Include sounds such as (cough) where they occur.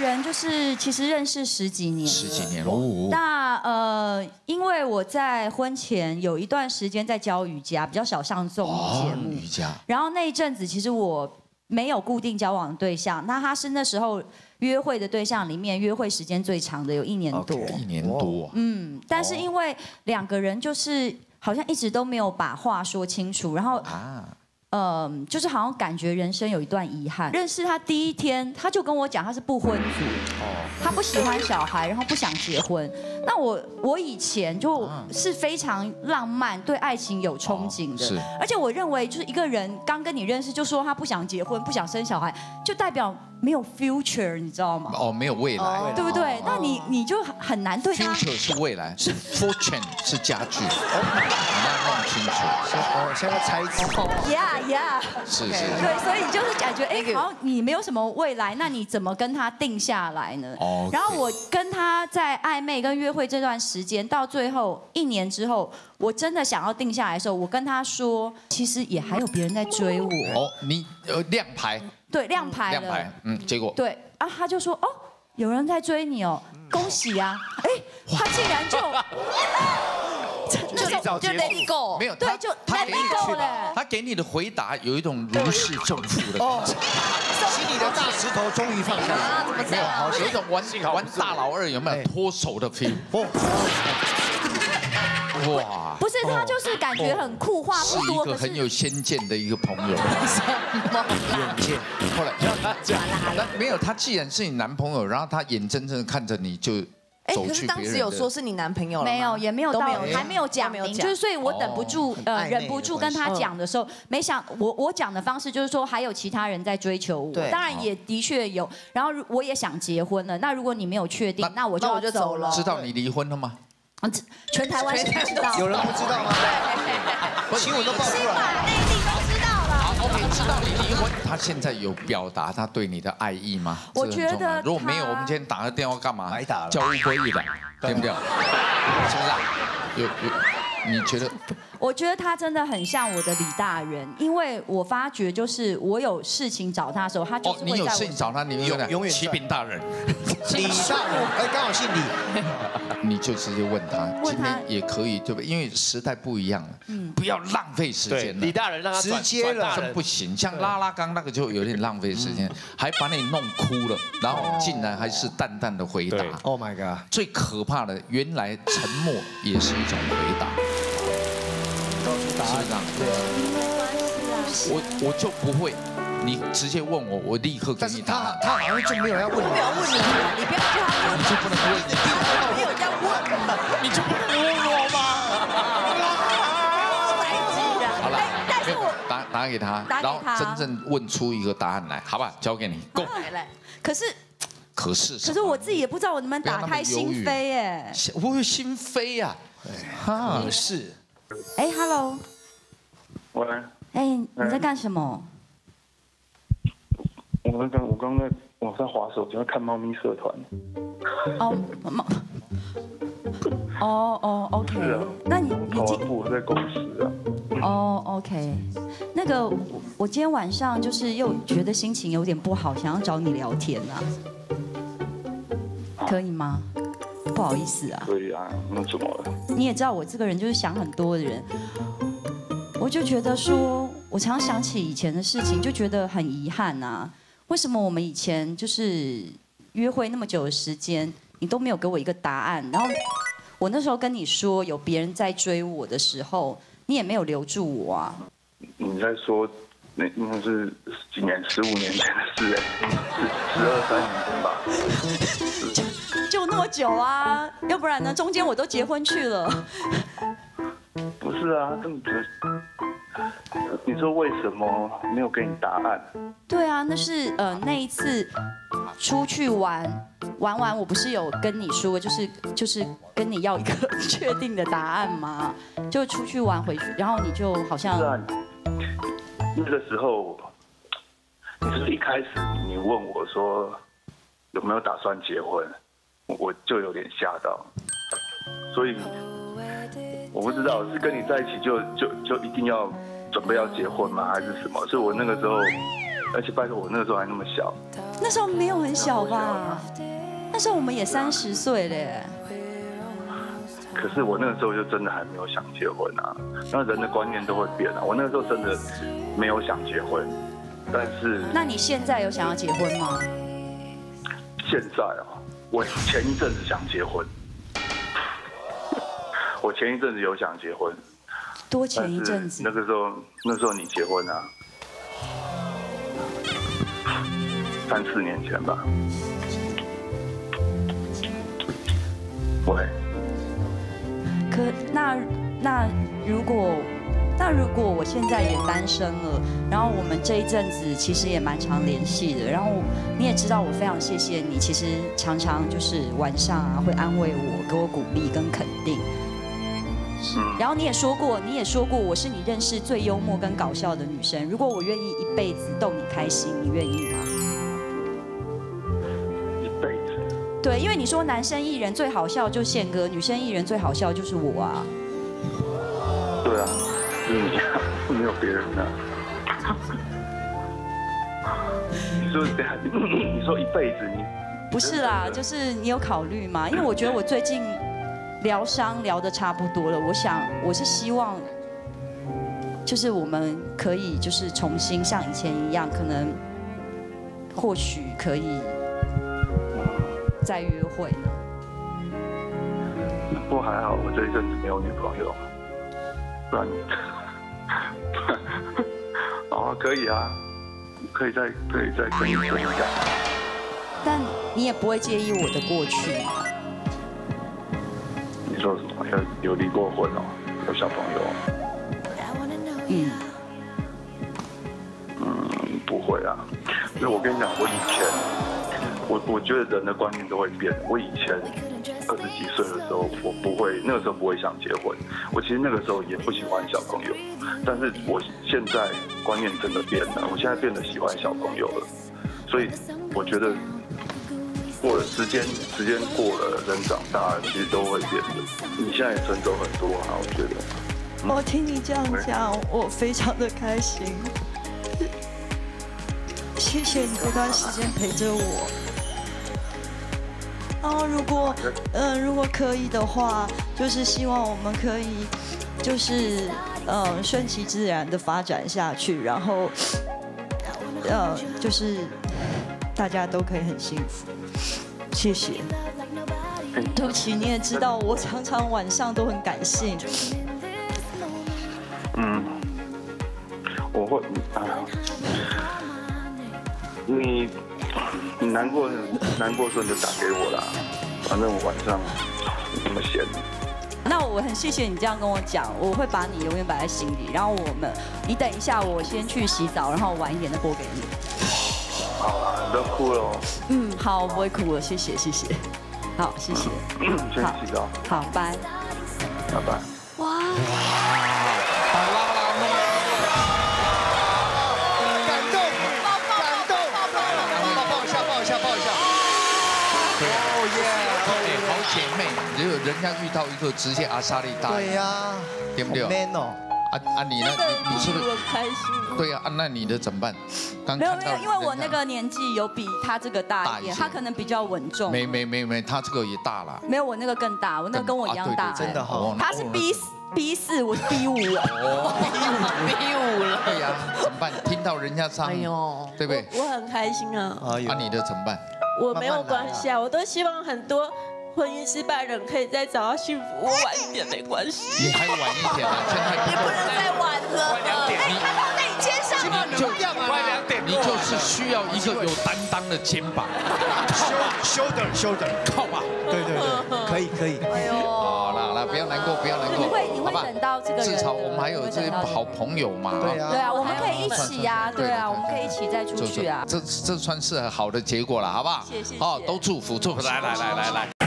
人就是其实认识十几年，十几年哦。那呃，因为我在婚前有一段时间在教瑜伽，比较少上综艺节目。瑜伽。然后那一阵子，其实我没有固定交往对象，那他是那时候约会的对象里面约会时间最长的，有一年多。一年多。嗯，但是因为两个人就是好像一直都没有把话说清楚，然后啊。嗯，就是好像感觉人生有一段遗憾。认识他第一天，他就跟我讲他是不婚族，他不喜欢小孩，然后不想结婚。那我我以前就是非常浪漫，对爱情有憧憬的。是。而且我认为，就是一个人刚跟你认识就说他不想结婚、不想生小孩，就代表。没有 future，你知道吗？哦，没有未来，对不对？那你你就很难对他。future 是未来，(laughs) 是 fortune 是家具，你要弄清楚。哦，现在猜字。Yeah yeah。是是。对，所以就是感觉，哎，好像你没有什么未来，那你怎么跟他定下来呢？哦。然后我跟他在暧昧跟约会这段时间，到最后一年之后，我真的想要定下来的时候，我跟他说，其实也还有别人在追我。哦，你呃亮牌。对，亮牌亮牌，嗯，结果对啊，他就说哦，有人在追你哦，恭喜啊！哎，他竟然就 (laughs) 就就 let it go，没有对，就 let it go 了。他给你的回答有一种如释重负的感觉，心里的大石头终于放下了，没有，有一种玩玩大老二有没有脱手的 feel？哇！不是他，就是感觉很酷，话不多，是一个很有先见的一个朋友。什么远见？后来那没有他，既然是你男朋友，然后他眼睁睁看着你就走去当时有说是你男朋友没有，也没有到，还没有讲明，就是所以我等不住，呃，忍不住跟他讲的时候，没想我我讲的方式就是说还有其他人在追求我，当然也的确有，然后我也想结婚了。那如果你没有确定，那我就我就走了。知道你离婚了吗？全台湾谁知道？有人不知道吗？(laughs) 新闻都报出来了，知道你离婚。他现在有表达他对你的爱意吗？我觉得，如果没有，我们今天打个电话干嘛？白打了。教乌龟一的，对不对？(laughs) 是不是？有有。你觉得？我觉得他真的很像我的李大人，因为我发觉就是我有事情找他的时候，他就会在。你有事情找他，你永远永远启禀大人，(laughs) 李大人，哎，刚好姓李，(laughs) 你就直接问他，今天也可以，对不对？因为时代不一样了，嗯，不要浪费时间李大人让他直接了，真不行。像拉拉刚那个就有点浪费时间，还把你弄哭了，然后竟然还是淡淡的回答。Oh my god！最可怕的，原来沉默也是一种回答。是不是这样？对我我就不会，你直接问我，我立刻给你答案。他他好像就没有要问你，没有问你，你不要叫他问，你就不能问。没有要问，你就不能问我吗？好了，但是我打打给他，然后真正问出一个答案来，好吧？交给你，Go。可是，可是，可是我自己也不知道我能不能打开心扉耶。我有心扉呀，可是。哎，Hello。喂。哎，你在干什么？我在刚，我刚在网上滑手，在看猫咪社团。哦，猫。哦哦，OK。那你你今我在公司啊。哦，OK。那个，我今天晚上就是又觉得心情有点不好，想要找你聊天啊。可以吗？不好意思啊。可以啊，那怎么了？你也知道我这个人就是想很多的人，我就觉得说，我常想起以前的事情，就觉得很遗憾啊。为什么我们以前就是约会那么久的时间，你都没有给我一个答案？然后我那时候跟你说有别人在追我的时候，你也没有留住我啊。你在说那应该是几年？十五年前的事哎，十二三年前吧。就那么久啊，要不然呢？中间我都结婚去了。不是啊，这么久，你说为什么没有给你答案？对啊，那是呃那一次出去玩玩完，我不是有跟你说，就是就是跟你要一个 (laughs) 确定的答案吗？就出去玩回去，然后你就好像那个时候，你是一开始你问我说有没有打算结婚？我就有点吓到，所以我不知道是跟你在一起就就就一定要准备要结婚吗，还是什么？所以我那个时候而且拜托我那个时候还那么小，那时候没有很小吧？那时候我们也三十岁嘞。可是我那个时候就真的还没有想结婚啊。那人的观念都会变啊。我那个时候真的没有想结婚，但是那你现在有想要结婚吗？现在啊，我前一阵子想结婚，(laughs) 我前一阵子有想结婚，多前一阵子那个时候那时候你结婚啊，三四年前吧。喂。可那那如果那如果我现在也单身了，然后我们这一阵子其实也蛮常联系的，然后你也知道我非常谢谢你，其实常常就是晚上啊会安慰我，给我鼓励跟肯定。然后你也说过，你也说过我是你认识最幽默跟搞笑的女生。如果我愿意一辈子逗你开心，你愿意吗？对，因为你说男生艺人最好笑就宪哥，女生艺人最好笑就是我啊。对啊，就是你，(laughs) 没有别人啊。你说这样，你说一辈子你？不是啦，就是你有考虑吗？因为我觉得我最近疗伤疗的差不多了，我想我是希望，就是我们可以就是重新像以前一样，可能或许可以。在约会呢？不过还好，我这一阵子没有女朋友，不然，(laughs) 哦，可以啊，可以再可以再跟你说一下。但你也不会介意我的过去你说什么？要有离过婚哦，有小朋友？嗯，嗯，不会啊，因为我跟你讲，我以前。我我觉得人的观念都会变。我以前二十几岁的时候，我不会，那个时候不会想结婚。我其实那个时候也不喜欢小朋友，但是我现在观念真的变了。我现在变得喜欢小朋友了。所以我觉得过了时间，时间过了，人长大了，其实都会变的。你现在也成熟很多啊，我觉得。我听你这样讲，我非常的开心。谢谢你这段时间陪着我。然后，如果，嗯，如果可以的话，就是希望我们可以，就是，嗯，顺其自然的发展下去，然后，呃，就是大家都可以很幸福。谢谢。对不起，你也知道，我常常晚上都很感性。嗯，我会，啊，你。你难过，难过的时候你就打给我啦。反正我晚上那么闲。那我很谢谢你这样跟我讲，我会把你永远摆在心里。然后我们，你等一下，我先去洗澡，然后晚一点再播给你。好了，你不要哭了。嗯，好，我不会哭了，谢谢，谢谢。好，谢谢。先洗澡。好，拜。拜拜。哇。姐妹，如果人家遇到一个直接阿莎丽大，对呀，对不对？man 哦，啊啊你呢？你你是不是？开心。对呀，啊那你的怎么办？没有没有，因为我那个年纪有比他这个大一点，他可能比较稳重。没没没没，他这个也大了。没有我那个更大，我那个跟我一样大。真的哈。他是 B B 四，我是 B 五。哦，B 五了。对 (laughs) 呀，怎么办？听到人家唱，哎呦，对不对？我很开心啊。啊，你的怎么办？我没有关系啊，我都希望很多。婚姻失败人可以再找到幸福，我晚一点没关系。你还晚一点啊？现在你不能再晚了。晚两点，你靠在你肩上吗，你就晚两点，你就是需要一个有担当的肩膀。Shoulder (laughs) shoulder，靠吧。(laughs) 对对对，可以可以。哎呦，好不要难过，不要难过。你会你会等到这个至少我们还有这些好朋友嘛。对啊，对啊，我们可以一起呀，对啊，我们可以一起再出去啊。这这算是好的结果了，好不好？谢谢。好，都祝福祝福，来来来来来。